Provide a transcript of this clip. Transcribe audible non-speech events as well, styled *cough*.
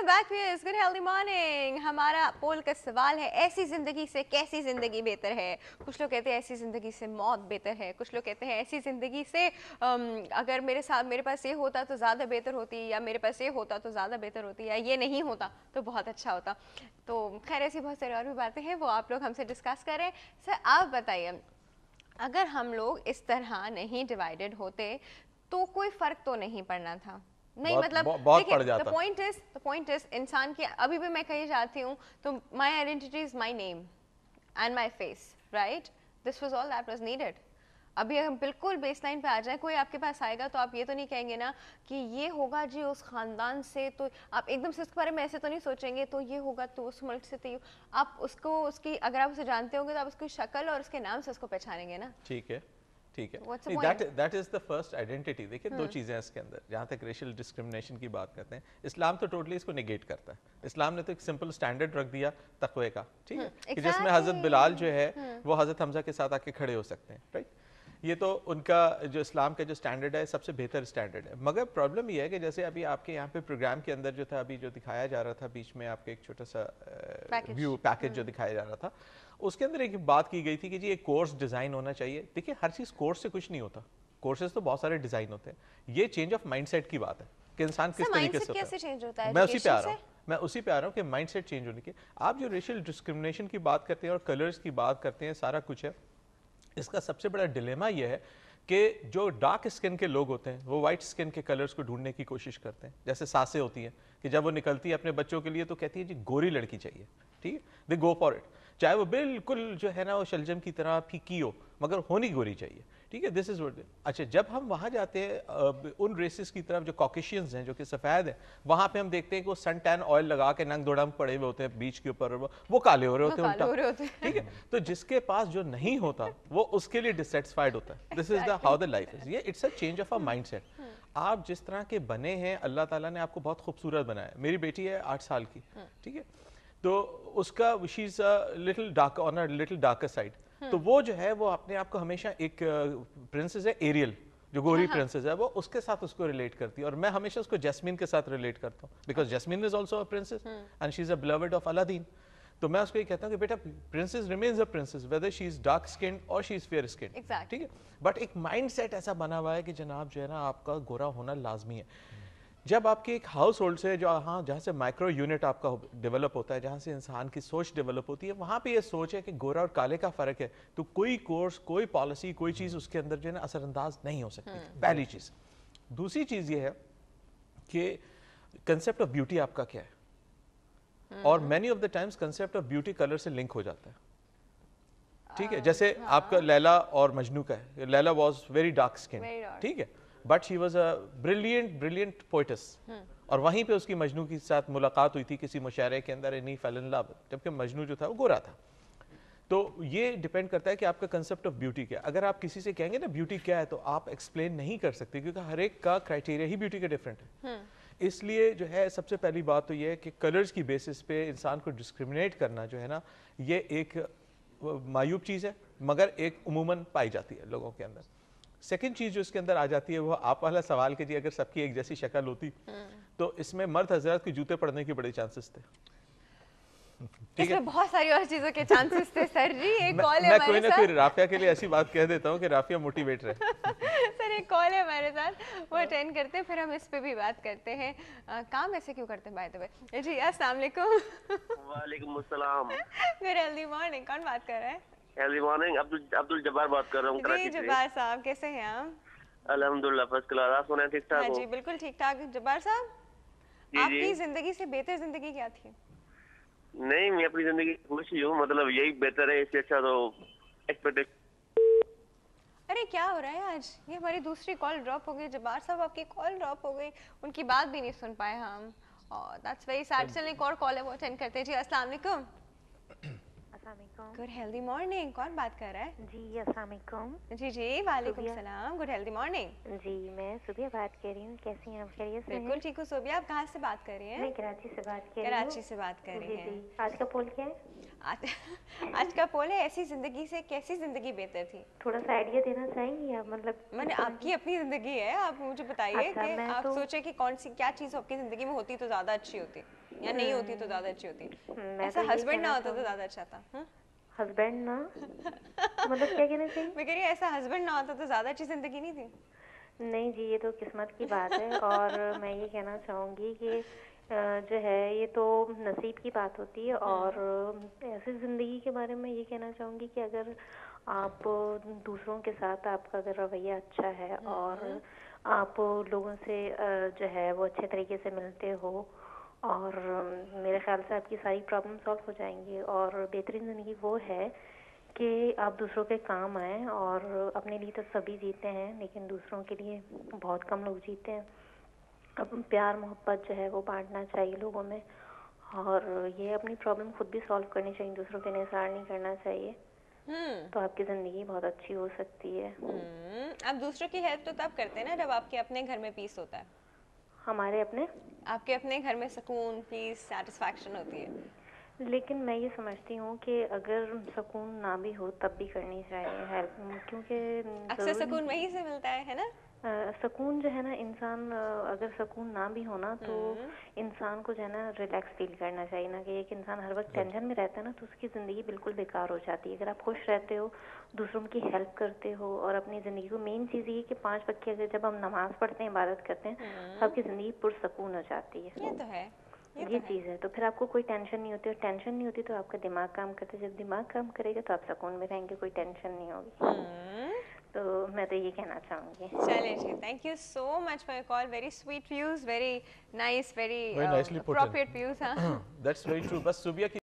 Welcome back viewers good healthy morning हमारा poll का सवाल है, ऐसी ज़िंदगी से कैसी ज़िंदगी बेहतर है? कुछ लोग कहते हैं, ऐसी ज़िंदगी से मौत बेहतर है। कुछ लोग कहते हैं, ऐसी ज़िंदगी से अगर मेरे साथ, मेरे पास ये होता तो ज़्यादा बेहतर होती, या मेरे पास ये होता तो ज़्यादा बेहतर होती, या ये नहीं होता तो बहुत अच्छा होता। तो खैर, ऐसी बहुत सारी और भी बातें हैं, वो आप लोग हमसे डिस्कस करें। सर, आप बताइए, अगर हम लोग इस तरह नहीं डिवाइडेड होते तो कोई फ़र्क तो नहीं पड़ना था? नहीं बहुत- मतलब बहुत- बहुत पड़ जाता। Point is the point is इंसान की अभी भी मैं कहीं जाती हूँ तो my identity is my name and my face right this was all that was needed अभी हम बिल्कुल बेस लाइन पे आ जाए कोई आपके पास आएगा तो आप ये तो नहीं कहेंगे ना कि ये होगा जी उस खानदान से तो आप एकदम से उसके बारे में ऐसे तो नहीं सोचेंगे तो ये होगा तो उस मुल्क से तो आप उसको उसकी अगर आप उसे जानते होंगे तो आप उसकी शक्ल और उसके नाम से उसको पहचानेंगे ना। ठीक है। ठीक है। That that is the first identity देखिए दो चीज़ें हैं इसके अंदर। जहाँ तक रेशियल डिस्क्रिमिनेशन की बात करते हैं इस्लाम तो टोटली इसको निगेट करता है। इस्लाम ने तो एक सिंपल स्टैंडर्ड रख दिया तकवे का ठीक है? कि जिसमें हज़रत बिलाल जो है वो हज़रत हमजा के साथ आके खड़े हो सकते हैं राइट ये तो उनका जो इस्लाम का जो स्टैंडर्ड है सबसे बेहतर स्टैंडर्ड है। मगर प्रॉब्लम ये है कि जैसे अभी आपके यहाँ पे प्रोग्राम के अंदर जो था अभी जो दिखाया जा रहा था बीच में आपके एक छोटा सा. व्यू पैकेज जो दिखाया जा रहा था उसके अंदर एक बात की गई थी कि जी एक कोर्स डिज़ाइन होना चाहिए। देखिए हर चीज़ कोर्स से कुछ नहीं होता। कोर्सेज तो बहुत सारे डिज़ाइन होते हैं। ये चेंज ऑफ़ माइंडसेट की बात है कि इंसान किस तरीके से होता है। होता है? मैं उसी पे आ रहा हूँ। मैं उसी पे आ रहा हूँ कि माइंडसेट चेंज होने की। आप जो रेशियल डिस्क्रिमिनेशन की बात करते हैं और कलर्स की बात करते हैं सारा कुछ है। इसका सबसे बड़ा डिलेमा यह है कि जो डार्क स्किन के लोग होते हैं, वो वाइट स्किन के कलर्स को ढूँढने की कोशिश करते हैं। जैसे सासें होती हैं कि जब वो निकलती है अपने बच्चों के लिए तो कहती है, जी, गोरी लड़की चाहिए। ठीक है? दे गो फॉर इट चाहे वो बिल्कुल जो है ना, वो शलजम की तरह फीकी हो, मगर होनी गोरी चाहिए। ठीक है दिस इज़ अच्छा जब हम वहाँ जाते हैं उन रेसिस की तरफ़ जो कॉकेशियंस हैं जो कि सफ़ेद हैं वहाँ पे हम देखते हैं कि वो सन टैन ऑयल लगा के नंग दौड़म पड़े हुए होते हैं बीच के ऊपर वो- काले हो रहे होते हैं। ठीक है तो जिसके पास जो नहीं होता वो उसके लिए डिससेटिस्फाइड होता है। This is the how the life is ये it's a change of a mindset आप जिस तरह के बने हैं अल्लाह ताला ने आपको बहुत खूबसूरत बनाया। मेरी बेटी है आठ साल की ठीक है तो उसका she is little dark on a little darker side तो वो जो है वो अपने आप को हमेशा एक प्रिंसेस है एरियल जो गोरी प्रिंसेस है वो उसके साथ उसको रिलेट करती है। और मैं हमेशा उसको जैस्मिन के साथ रिलेट करता हूँ because Jasmine is also a princess and she is a beloved of Aladdin तो मैं उसको ये कहता हूँ कि बेटा princess remains a princess whether she is dark skin और शी इज़ फेयर स्किन ठीक है? बट एक माइंड सेट ऐसा बना हुआ है कि जनाब जो है ना आपका गोरा होना लाजमी है। जब आपके एक हाउस होल्ड से जो हाँ जहाँ से माइक्रो यूनिट आपका डेवलप होता है जहाँ से इंसान की सोच डेवलप होती है वहाँ पे ये सोच है कि गोरा और काले का फ़र्क है। तो कोई कोर्स कोई पॉलिसी कोई चीज़ उसके अंदर जो है ना असरअंदाज नहीं हो सकती। पहली चीज़। दूसरी चीज़ ये है कि कंसेप्ट ऑफ़ ब्यूटी आपका क्या है? और many of the times concept of beauty colour से लिंक हो जाता है। ठीक है? जैसे आपका लैला और मजनू का है। Laila was very dark skin ठीक है? But she was a brilliant brilliant poets और वहीं पे उसकी मजनू के साथ मुलाकात हुई थी किसी मुशायरे के अंदर इन्हीं फैलन लव जबकि मजनू जो था वो गोरा था। तो ये डिपेंड करता है कि आपका कंसेप्ट ऑफ़ ब्यूटी क्या है। अगर आप किसी से कहेंगे ना ब्यूटी क्या है? तो आप एक्सप्लेन नहीं कर सकते क्योंकि हर एक का क्राइटेरिया ही ब्यूटी का डिफरेंट है। इसलिए जो है सबसे पहली बात तो ये है कि कलर्स की बेसिस पे इंसान को डिस्क्रिमिनेट करना जो है ना ये एक मायूब चीज़ है मगर एक उमूमन पाई जाती है लोगों के अंदर। सेकंड चीज़ जो इसके अंदर आ जाती है वो आप वाला सवाल कि जी अगर सबकी एक जैसी शक्ल होती तो इसमें मर्द हज़रत के जूते पड़ने के बड़े चांसेस थे। ठीक है? इसमें बहुत सारी और चीज़ों के चांसेस थे सर जी एक कॉल है मैं कोई ना कोई राफिया के लिए ऐसी बात कह देता हूँ कि राफिया मोटिवेट रहे। *laughs* सर एक कॉल है हमारे साथ वो अटेंड करते हैं फिर हम इस पे भी बात करते हैं। काम ऐसे क्यों करते हैं बाय द वे जी अस्सलाम वालेकुम। वालेकुम अस्सलाम। गुड हेल्दी मॉर्निंग कौन बात कर रहा है? हेल्दी मॉर्निंग अब्दुल अब्दुल जब्बार बात कर रहा हूँ जी जब्बार साहब कैसे हैं आप? अल्हम्दुलिल्लाह फ़र्स्ट क्लास आप सुने ठीक हाँ ठाक जी बिल्कुल ठीक ठाक। जब्बार साहब आपकी ज़िंदगी से बेहतर ज़िंदगी क्या थी? नहीं मैं अपनी ज़िंदगी खुश ही हूँ मतलब यही बेहतर है इससे अच्छा तो एक्सपेक्टेशन अरे क्या हो रहा है आज? ये हमारी दूसरी कॉल ड्रॉप हो गई। जब्बार साहब आपकी कॉल ड्रॉप हो गई। उनकी बात भी नहीं सुन पाए हम। और दैट्स वेरी सैड चलिए एक और कॉल है वो अटेंड करते हैं। जी अस्सलाम वालेकुम। अस्सलाम गुड हेल्दी मॉर्निंग कौन बात कर रहा है? जी अस्सलाम जी जी वालेकुम सलाम. गुड हेल्दी मॉर्निंग जी मैं सुबह बात कर रही हूँ. कैसी हैं आप? खैरियत से बिल्कुल ठीक हो सोबिया आप कहाँ से बात कर रही हैं? मैं कराची से बात कर रही हूँ। कराची से बात कर रही हैं। आज का पोल क्या है? आज आज का पोल है ऐसी ज़िंदगी से कैसी ज़िंदगी बेहतर थी? थोड़ा सा आइडिया देना चाहेंगी आप मतलब मैंने आपकी अपनी ज़िंदगी है आप मुझे बताइए अच्छा, कि आप तो- सोचे कि कौन सी क्या चीज़ आपकी ज़िंदगी में होती तो ज़्यादा अच्छी होती? या नहीं होती तो ज़्यादा अच्छी होती। ऐसा हस्बैंड ना होता तो ज़्यादा अच्छा था हाँ? हस्बैंड ना? तो मतलब क्या कहना चाहिए? मैं कह रही हूँ ऐसा हस्बैंड ना होता तो ज़्यादा अच्छी ज़िंदगी नहीं थी। नहीं जी ये तो किस्मत की बात है। और मैं ये कहना चाहूँगी कि जो है ये तो नसीब की बात होती है। और ऐसी ज़िंदगी के बारे में ये कहना चाहूँगी कि अगर आप दूसरों के साथ आपका अगर रवैया अच्छा है और आप लोगों से जो है वो अच्छे तरीके से मिलते हो और मेरे ख्याल से आपकी सारी प्रॉब्लम सॉल्व हो जाएँगी और बेहतरीन ज़िंदगी वो है कि आप दूसरों के काम आए और अपने लिए तो सभी जीते हैं लेकिन दूसरों के लिए बहुत कम लोग जीते हैं। अब प्यार मोहब्बत जो है वो बांटना चाहिए लोगों में और ये अपनी प्रॉब्लम खुद भी सॉल्व करनी चाहिए दूसरों पे निसार नहीं करना चाहिए। हम्म। तो आपकी ज़िंदगी बहुत अच्छी हो सकती है। हम्म, आप दूसरों की हेल्प तो तब करते हैं ना जब आपके अपने घर में पीस होता है। हमारे अपने आपके अपने घर में सुकून पीस सेटिस्फैक्शन होती है। लेकिन मैं ये समझती हूँ कि अगर सुकून ना भी हो तब भी करनी चाहिए हेल्प क्योंकि अक्सर सुकून वहीं से मिलता है है ना? सुकून जो है ना इंसान अगर सुकून ना भी हो ना तो इंसान को जो है ना रिलैक्स फील करना चाहिए ना कि एक इंसान हर वक्त टेंशन में रहता है ना तो उसकी ज़िंदगी बिल्कुल बेकार हो जाती है। अगर आप खुश रहते हो दूसरों की हेल्प करते हो और अपनी ज़िंदगी को मेन चीज़ ये कि पाँच वक्त की अगर जब हम नमाज़ पढ़ते हैं इबादत करते हैं तो आपकी ज़िंदगी पुरसकून हो जाती है। ये तो है। ये ये चीज़ है तो फिर आपको कोई टेंशन नहीं होती और टेंशन नहीं होती तो आपका दिमाग काम करता है। जब दिमाग काम करेगा तो आप सुकून में रहेंगे कोई टेंशन नहीं होगी। हम्म, तो मैं तो ये कहना चाहूँगी। चलिए जी thank you so much for your call very sweet views very nice very appropriate views हाँ। दैट्स वेरी ट्रू बस सुबिया